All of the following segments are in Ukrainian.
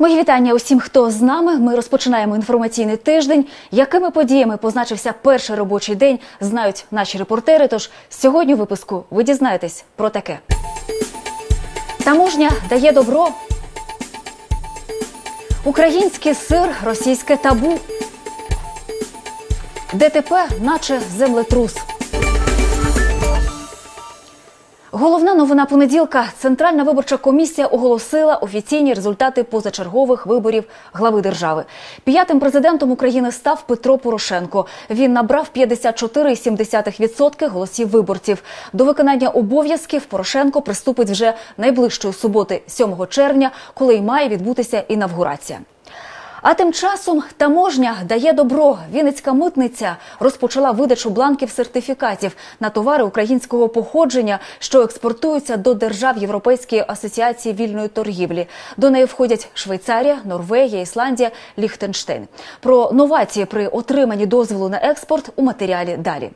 Мої вітання усім, хто з нами. Ми розпочинаємо інформаційний тиждень. Якими подіями позначився перший робочий день, знають наші репортери. Тож сьогодні у випуску ви дізнаєтесь про таке. Таможня дає добро. Український сир, російське табу. ДТП, наче землетрус. Головна новина понеділка. Центральна виборча комісія оголосила офіційні результати позачергових виборів глави держави. П'ятим президентом України став Петро Порошенко. Він набрав 54,7% голосів виборців. До виконання обов'язків Порошенко приступить вже найближчої суботи, 7 червня, коли й має відбутися інавгурація. А тим часом таможня дає добро. Вінницька митниця розпочала видачу бланків сертифікатів на товари українського походження, що експортуються до держав Європейської асоціації вільної торгівлі. До неї входять Швейцарія, Норвегія, Ісландія, Ліхтенштейн. Про новації при отриманні дозволу на експорт у матеріалі далі.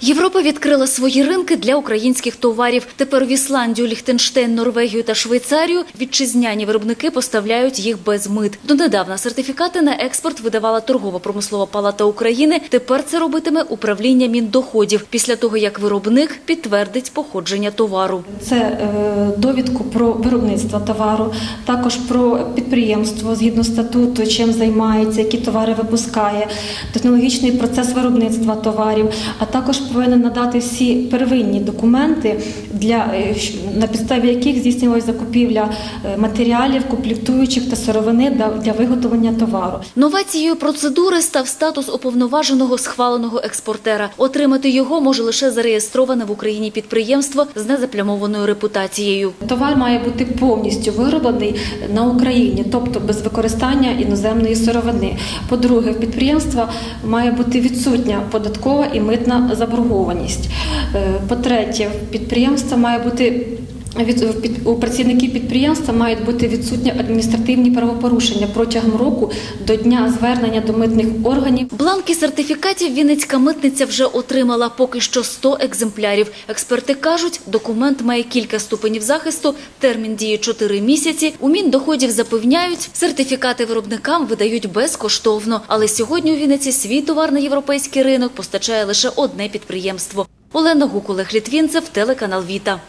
Європа відкрила свої ринки для українських товарів. Тепер в Ісландію, Ліхтенштейн, Норвегію та Швейцарію вітчизняні виробники поставляють їх без мит. Донедавна сертифікати на експорт видавала торгово-промислова палата України. Тепер це робитиме управління міндоходів після того, як виробник підтвердить походження товару. Це е, довідку про виробництво товару, також про підприємство згідно статуту, чим займається, які товари випускає, технологічний процес виробництва товарів, а також повинен надати всі первинні документи, для, е, на підставі яких здійснювалася закупівля е, матеріалів, комплектуючих та сировини для, для виготовлення товару. Новацією процедури став статус уповноваженого схваленого експортера. Отримати його може лише зареєстроване в Україні підприємство з незаплямованою репутацією. Товар має бути повністю вироблений на Україні, тобто без використання іноземної сировини. По-друге, в підприємства має бути відсутня податкова і митна заборгованість. Е, По-третє, підприємство має бути у працівників підприємства мають бути відсутні адміністративні правопорушення протягом року до дня звернення до митних органів. Бланки сертифікатів Вінницька митниця вже отримала поки що 100 екземплярів. Експерти кажуть, документ має кілька ступенів захисту, термін діє 4 місяці. У Міндоходів запевняють, сертифікати виробникам видають безкоштовно. Але сьогодні у Вінниці свій товар на європейський ринок постачає лише одне підприємство. Олена Гукулех Літвінцев, телеканал Віта.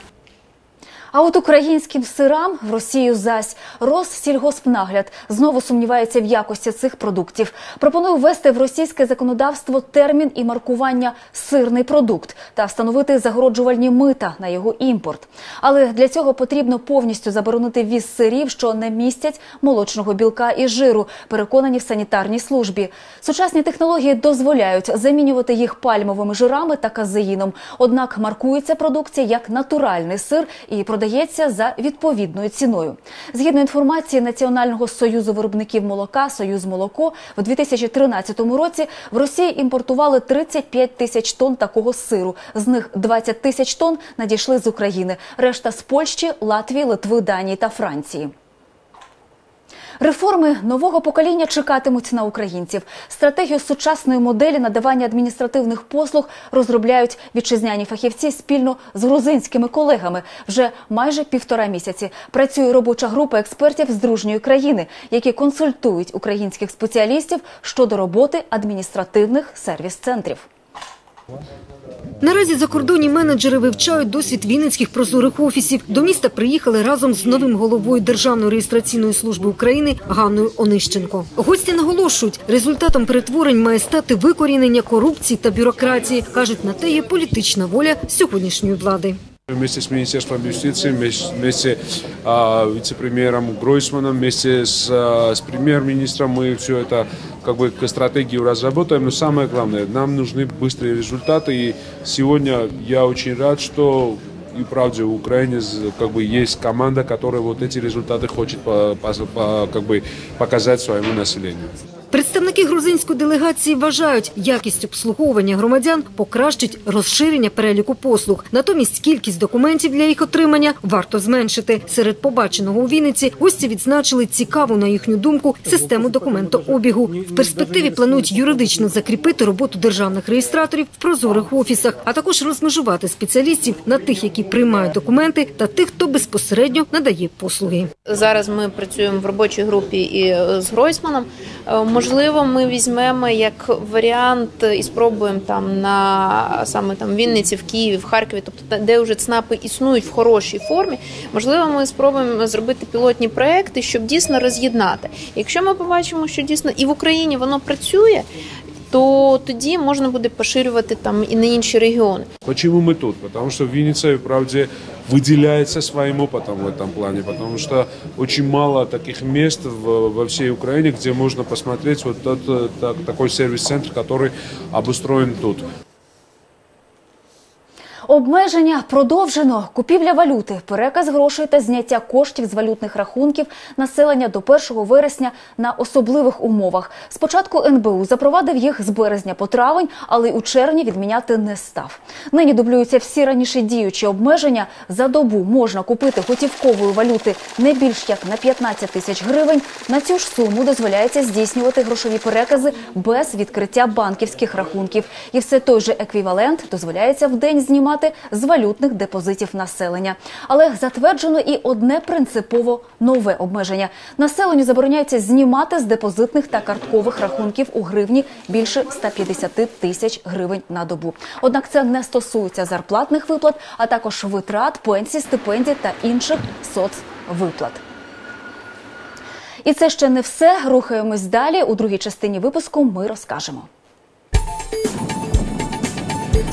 А от українським сирам в Росію зась Россільгоспнагляд знову сумнівається в якості цих продуктів. Пропонує ввести в російське законодавство термін і маркування сирний продукт та встановити загороджувальні мита на його імпорт. Але для цього потрібно повністю заборонити віз сирів, що не містять молочного білка і жиру, переконані в санітарній службі. Сучасні технології дозволяють замінювати їх пальмовими жирами та казеїном. Однак маркується продукція як натуральний сир і продається за відповідною ціною. Згідно інформації Національного союзу виробників молока Союз молоко в 2013 році в Росії імпортували 35 тисяч тонн такого сиру. З них 20 тисяч тонн надійшли з України. Решта з Польщі, Латвії, Литви, Данії та Франції. Реформи нового покоління чекатимуть на українців. Стратегію сучасної моделі надавання адміністративних послуг розробляють вітчизняні фахівці спільно з грузинськими колегами. Вже майже півтора місяці працює робоча група експертів з дружньої країни, які консультують українських спеціалістів щодо роботи адміністративних сервіс-центрів. Наразі закордонні менеджери вивчають досвід вінницьких прозорих офісів. До міста приїхали разом з новим головою Державної реєстраційної служби України Ганною Онищенко. Гості наголошують, результатом перетворень має стати викорінення корупції та бюрократії. кажуть, на те є політична воля сьогоднішньої влади. Вместе с Министерством юстиции, вместе, вместе а, вице-премьером Гройсманом, вместе с, а, с премьер-министром мы все это как бы к стратегию разработаем. Но самое главное, нам нужны быстрые результаты. И сегодня я очень рад, что и правда в Украине как бы есть команда, которая вот эти результаты хочет по- по- по- как бы показать своему населению. Представники грузинської делегації вважають, якість обслуговування громадян покращить розширення переліку послуг. Натомість кількість документів для їх отримання варто зменшити. Серед побаченого у Вінниці гості відзначили цікаву, на їхню думку, систему документообігу. В перспективі планують юридично закріпити роботу державних реєстраторів в прозорих офісах, а також розмежувати спеціалістів на тих, які приймають документи, та тих, хто безпосередньо надає послуги. Зараз ми працюємо в робочій групі і з Гройсманом. Е, Можливо, ми візьмемо як варіант і спробуємо там на саме там Вінниці, в Києві, в Харкові, тобто де вже ЦНАПи існують в хорошій формі. Можливо, ми спробуємо зробити пілотні проекти, щоб дійсно роз'єднати. Якщо ми побачимо, що дійсно і в Україні воно працює, то тоді можна буде поширювати там і на інші регіони. Почему мы тут? Потому что Винница, правде, выделяется своим опытом в этом плане, потому что очень мало таких мест в- во всей Украине, где можно посмотреть вот тот, э, так- такой сервис-центр, который обустроен тут. Обмеження продовжено. Купівля валюти, переказ грошей та зняття коштів з валютних рахунків населення до 1 вересня на особливих умовах. Спочатку НБУ запровадив їх з березня по травень, але й у червні відміняти не став. Нині дублюються всі раніше діючі обмеження. За добу можна купити готівкової валюти не більш як на 15 тисяч гривень. На цю ж суму дозволяється здійснювати грошові перекази без відкриття банківських рахунків. І все той же еквівалент дозволяється в день знімати з валютних депозитів населення. Але затверджено і одне принципово нове обмеження. Населенню забороняється знімати з депозитних та карткових рахунків у гривні більше 150 тисяч гривень на добу. Однак це не стосується зарплатних виплат, а також витрат, пенсій, стипендій та інших соцвиплат. І це ще не все. Рухаємось далі. У другій частині випуску ми розкажемо.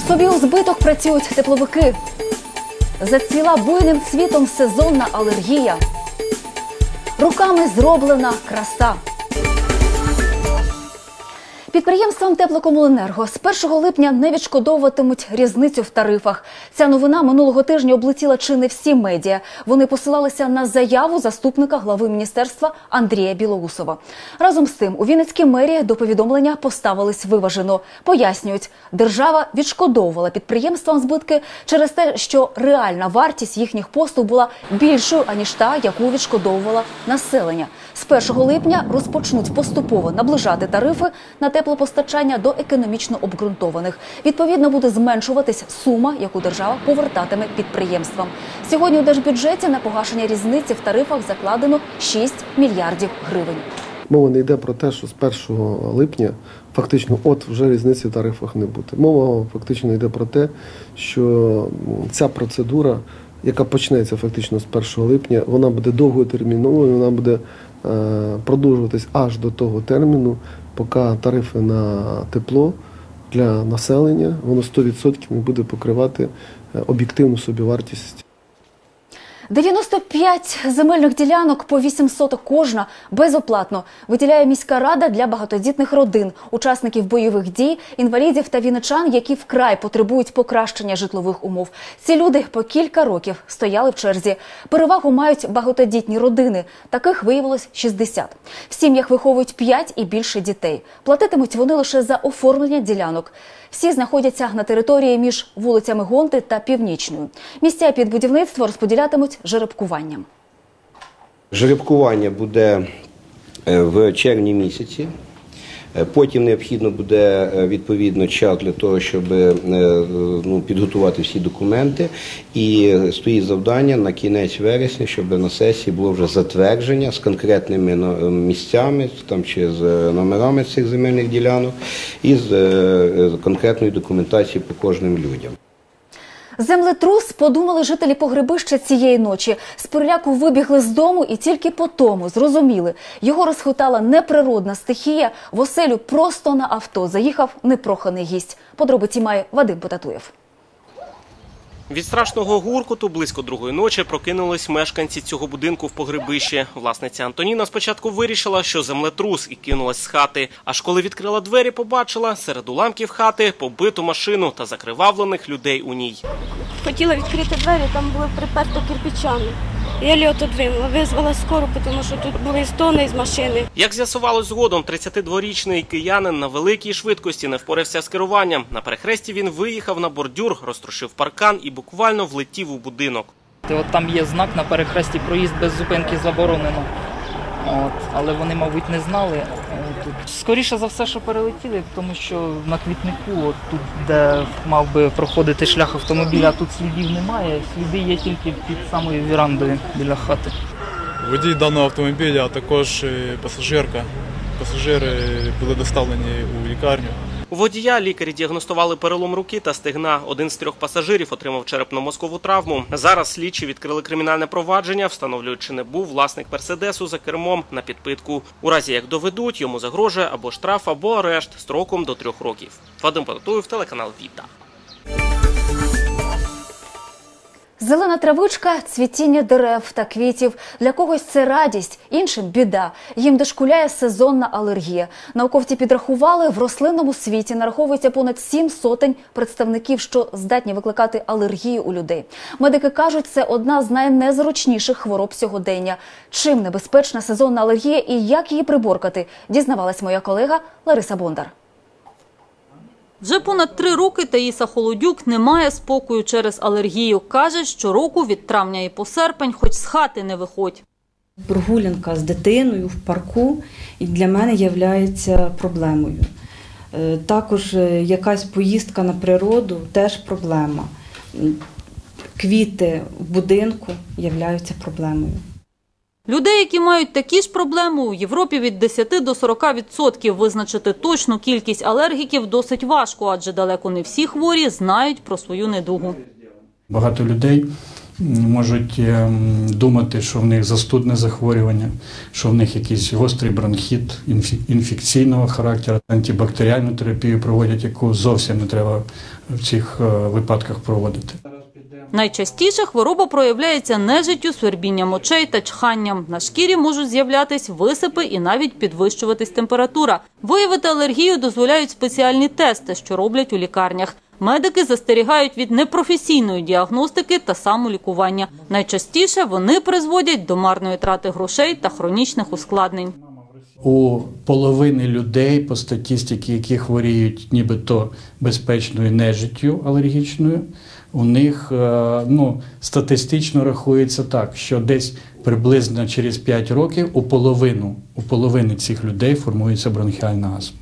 Собі у збиток працюють тепловики. Зацвіла буйним цвітом сезонна алергія. Руками зроблена краса. Підприємствам теплокомуненерго з 1 липня не відшкодовуватимуть різницю в тарифах. Ця новина минулого тижня облетіла чи не всі медіа. Вони посилалися на заяву заступника глави міністерства Андрія Білоусова. Разом з тим у Вінницькій мерії до повідомлення поставились виважено. Пояснюють, держава відшкодовувала підприємствам збитки через те, що реальна вартість їхніх послуг була більшою аніж та, яку відшкодовувала населення. З 1 липня розпочнуть поступово наближати тарифи на теплопостачання до економічно обґрунтованих. Відповідно, буде зменшуватись сума, яку держава повертатиме підприємствам. Сьогодні у держбюджеті на погашення різниці в тарифах закладено 6 мільярдів гривень. Мова не йде про те, що з 1 липня фактично от вже різниці в тарифах не буде. Мова фактично йде про те, що ця процедура, яка почнеться фактично з 1 липня, вона буде довготерміновою, вона буде продовжуватись аж до того терміну, поки тарифи на тепло для населення воно 100% не буде покривати е, об'єктивну собівартість 95 земельних ділянок по 8 соток кожна безоплатно виділяє міська рада для багатодітних родин, учасників бойових дій, інвалідів та віничан, які вкрай потребують покращення житлових умов. Ці люди по кілька років стояли в черзі. Перевагу мають багатодітні родини. Таких виявилось 60. В сім'ях виховують 5 і більше дітей. Платитимуть вони лише за оформлення ділянок. Всі знаходяться на території між вулицями Гонти та Північною. Місця під будівництво розподілятимуть жеребкуванням. Жеребкування буде е, в червні місяці. Е, Потім необхідно буде е, відповідно час для того, щоб е, ну, підготувати всі документи. І стоїть завдання на кінець вересня, щоб на сесії було вже затвердження з конкретними ну, місцями там, чи з номерами цих земельних ділянок і з конкретною документацією по кожним людям. Землетрус подумали жителі погребища цієї ночі. З переляку вибігли з дому і тільки по тому зрозуміли. Його розхитала неприродна стихія. В оселю просто на авто заїхав непроханий гість. Подробиці має Вадим Потатуєв. Від страшного гуркоту близько другої ночі прокинулись мешканці цього будинку в погребищі. Власниця Антоніна спочатку вирішила, що землетрус і кинулась з хати. Аж коли відкрила двері, побачила серед уламків хати побиту машину та закривавлених людей у ній. Хотіла відкрити двері, там були приперто кирпичами. Я отодвинула, визвала скору, тому що тут були стони з машини. Як з'ясувалось згодом, 32-річний киянин на великій швидкості не впорався з керуванням. На перехресті він виїхав на бордюр, розтрушив паркан і буквально влетів у будинок. От там є знак на перехресті проїзд без зупинки заборонено. От, але вони, мабуть, не знали. Тут. Скоріше за все, що перелетіли, тому що на квітнику, от тут, де мав би проходити шлях автомобіля, тут слідів немає. Сліди є тільки під самою вірандою біля хати. Водій даного автомобіля, а також е, пасажирка. Пасажири були доставлені у лікарню. Водія лікарі діагностували перелом руки та стегна. Один з трьох пасажирів отримав черепно-мозкову травму. Зараз слідчі відкрили кримінальне провадження, встановлюють, чи не був власник мерседесу за кермом на підпитку. У разі як доведуть, йому загрожує або штраф, або арешт строком до трьох років. Вадим Пататуєв, телеканал Віта. Зелена травичка, цвітіння дерев та квітів. Для когось це радість, іншим біда. Їм дошкуляє сезонна алергія. Науковці підрахували, в рослинному світі нараховується понад сім сотень представників, що здатні викликати алергію у людей. Медики кажуть, це одна з найнезручніших хвороб сьогодення. Чим небезпечна сезонна алергія і як її приборкати, дізнавалась моя колега Лариса Бондар. Вже понад три роки Таїса Холодюк не має спокою через алергію. Каже, щороку від травня і по серпень хоч з хати не виходь. Прогулянка з дитиною в парку для мене є проблемою. Е, Також е, якась поїздка на природу теж проблема. Квіти в будинку являються проблемою. Людей, які мають такі ж проблеми, у Європі від 10 до 40 відсотків. Визначити точну кількість алергіків досить важко, адже далеко не всі хворі знають про свою недугу. Багато людей можуть ем, думати, що в них застудне захворювання, що в них якийсь гострий бронхіт інфекційного характеру. Антибактеріальну терапію проводять, яку зовсім не треба в цих е, випадках проводити. Найчастіше хвороба проявляється нежиттю, свербінням очей та чханням. На шкірі можуть з'являтись висипи і навіть підвищуватись температура. Виявити алергію дозволяють спеціальні тести, що роблять у лікарнях. Медики застерігають від непрофесійної діагностики та самолікування. Найчастіше вони призводять до марної трати грошей та хронічних ускладнень. У половини людей по статистиці, які хворіють нібито безпечною нежиттю алергічною, у них е, ну, статистично рахується так, що десь приблизно через 5 років у половину, у половини цих людей формується бронхіальна астма.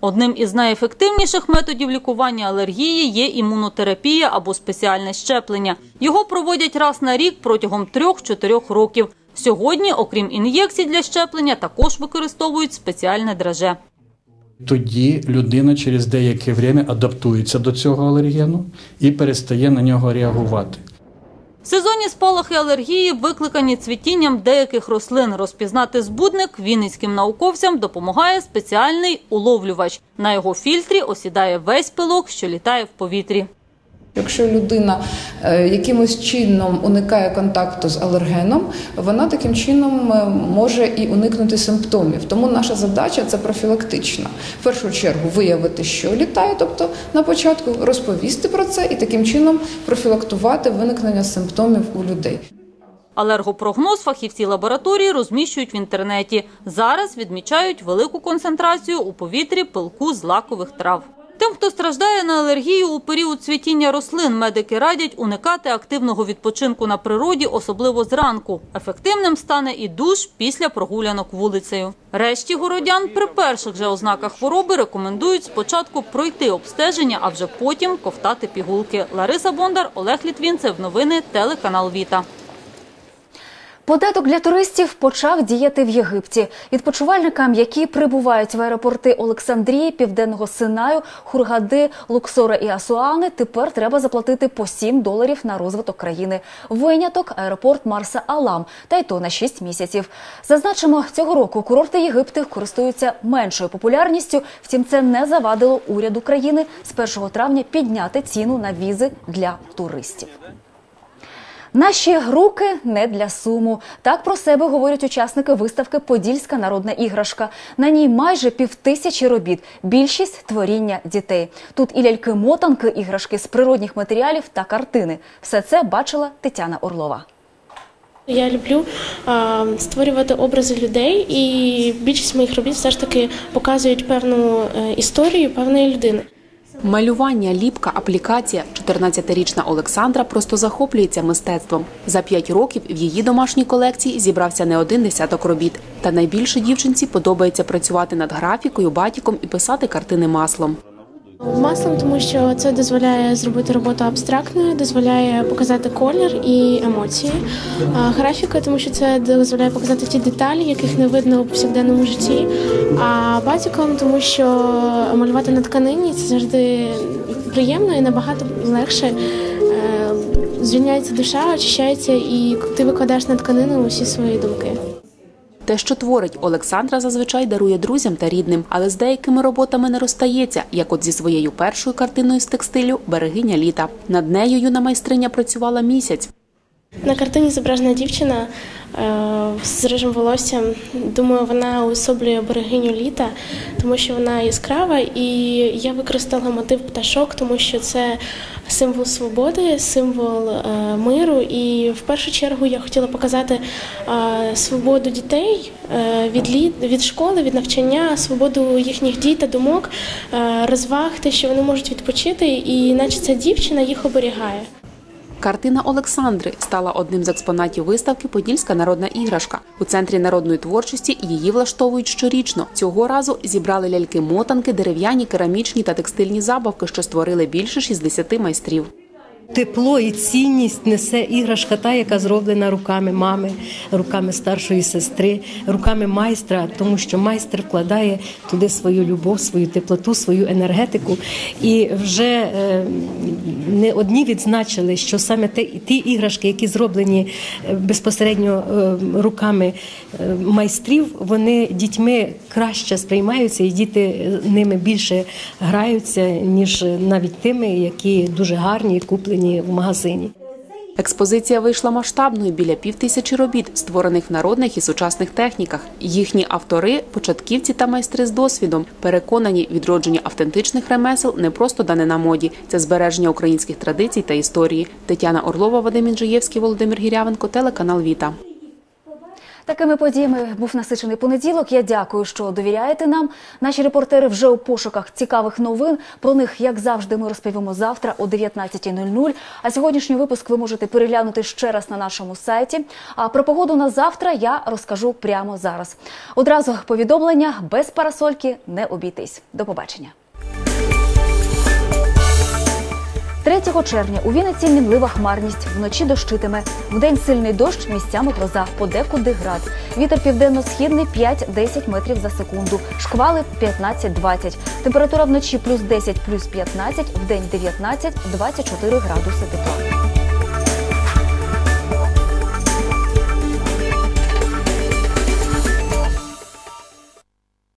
Одним із найефективніших методів лікування алергії є імунотерапія або спеціальне щеплення. Його проводять раз на рік протягом 3-4 років. Сьогодні, окрім ін'єкцій для щеплення, також використовують спеціальне драже. Тоді людина через деяке время адаптується до цього алергену і перестає на нього реагувати. Сезонні спалахи алергії викликані цвітінням деяких рослин. Розпізнати збудник вінницьким науковцям допомагає спеціальний уловлювач. На його фільтрі осідає весь пилок, що літає в повітрі. Якщо людина е, якимось чином уникає контакту з алергеном, вона таким чином е, може і уникнути симптомів. Тому наша задача це профілактична. В першу чергу виявити, що літає, тобто на початку розповісти про це і таким чином профілактувати виникнення симптомів у людей. Алергопрогноз фахівці лабораторії розміщують в інтернеті. Зараз відмічають велику концентрацію у повітрі пилку злакових трав. Тим, хто страждає на алергію у період цвітіння рослин, медики радять уникати активного відпочинку на природі, особливо зранку. Ефективним стане і душ після прогулянок вулицею. Решті городян при перших же ознаках хвороби рекомендують спочатку пройти обстеження, а вже потім ковтати пігулки. Лариса Бондар, Олег Літвінцев. Новини телеканал Віта. Податок для туристів почав діяти в Єгипті. Відпочивальникам, які прибувають в аеропорти Олександрії, Південного Синаю, Хургади, Луксора і Асуани, тепер треба заплатити по 7 доларів на розвиток країни. Виняток аеропорт Марса Алам, та й то на 6 місяців. Зазначимо, цього року курорти Єгипту користуються меншою популярністю. Втім, це не завадило уряду країни з 1 травня підняти ціну на візи для туристів. Наші руки не для суму. Так про себе говорять учасники виставки Подільська народна іграшка. На ній майже півтисячі робіт. Більшість творіння дітей. Тут і ляльки-мотанки, іграшки з природних матеріалів та картини. Все це бачила Тетяна Орлова. Я люблю а, створювати образи людей, і більшість моїх робіт все ж таки показують певну е, історію певної людини. Малювання, ліпка, аплікація. 14-річна Олександра просто захоплюється мистецтвом. За п'ять років в її домашній колекції зібрався не один десяток робіт. Та найбільше дівчинці подобається працювати над графікою, батіком і писати картини маслом. Маслом, тому що це дозволяє зробити роботу абстрактною, дозволяє показати колір і емоції. А графіка, тому що це дозволяє показати ті деталі, яких не видно у повсякденному житті. А батіком, тому що малювати на тканині це завжди приємно і набагато легше. Е, Звільняється душа, очищається, і ти викладаєш на тканину усі свої думки. Те, що творить Олександра, зазвичай дарує друзям та рідним, але з деякими роботами не розстається, як от зі своєю першою картиною з текстилю Берегиня літа. Над нею юна майстриня працювала місяць. На картині зображена дівчина з рижим волоссям. Думаю, вона уособлює берегиню літа, тому що вона яскрава, і я використала мотив пташок, тому що це символ свободи, символ е, миру. І в першу чергу я хотіла показати е, свободу дітей е, від літ, від школи, від навчання, свободу їхніх дій та думок, е, розваг, те, що вони можуть відпочити, і наче ця дівчина їх оберігає. Картина Олександри стала одним з експонатів виставки Подільська народна іграшка. У центрі народної творчості її влаштовують щорічно. Цього разу зібрали ляльки-мотанки, дерев'яні, керамічні та текстильні забавки, що створили більше 60 майстрів. Тепло і цінність несе іграшка, та яка зроблена руками мами, руками старшої сестри, руками майстра, тому що майстер вкладає туди свою любов, свою теплоту, свою енергетику. І вже е, не одні відзначили, що саме ті іграшки, які зроблені е, безпосередньо е, руками майстрів, вони дітьми краще сприймаються, і діти ними більше граються, ніж навіть тими, які дуже гарні і куплені в магазині. Експозиція вийшла масштабною біля півтисячі робіт, створених в народних і сучасних техніках. Їхні автори початківці та майстри з досвідом. Переконані, відродження автентичних ремесел не просто дане на моді, це збереження українських традицій та історії. Тетяна Орлова, Вадим Інжиєвський, Володимир Гірявенко, телеканал Віта. Такими подіями був насичений понеділок. Я дякую, що довіряєте нам. Наші репортери вже у пошуках цікавих новин. Про них, як завжди, ми розповімо завтра о 19.00. А сьогоднішній випуск ви можете переглянути ще раз на нашому сайті. А про погоду на завтра я розкажу прямо зараз. Одразу повідомлення без парасольки не обійтись. До побачення. 3 червня у Вінниці мінлива хмарність, вночі дощитиме. Вдень сильний дощ, місцями гроза, подекуди град. Вітер південно-східний 5-10 метрів за секунду. Шквали 15-20. Температура вночі плюс 10, плюс 15, вдень 19-24 градуси тепла.